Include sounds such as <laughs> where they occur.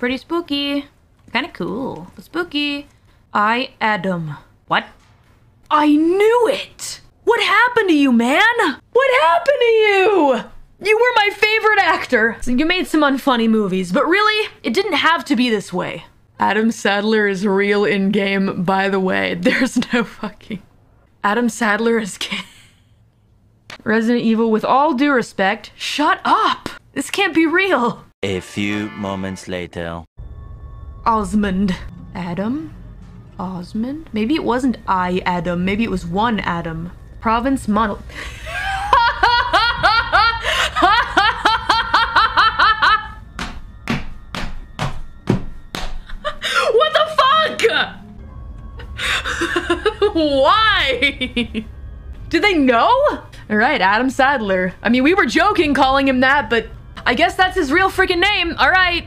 pretty spooky. Kind of cool. Spooky. I, Adam. What? I knew it! What happened to you, man? What happened to you? You were my favorite actor. You made some unfunny movies, but really, it didn't have to be this way. Adam Sadler is real in game, by the way. <laughs> There's no fucking. Adam Sadler is <laughs> gay. Resident Evil, with all due respect, shut up! This can't be real. A few moments later. Osmund. Adam? Osmund? Maybe it wasn't I, Adam. Maybe it was one Adam. Province Model. <laughs> what the fuck? <laughs> Why? Do they know? All right, Adam Sadler. I mean, we were joking calling him that, but I guess that's his real freaking name. All right.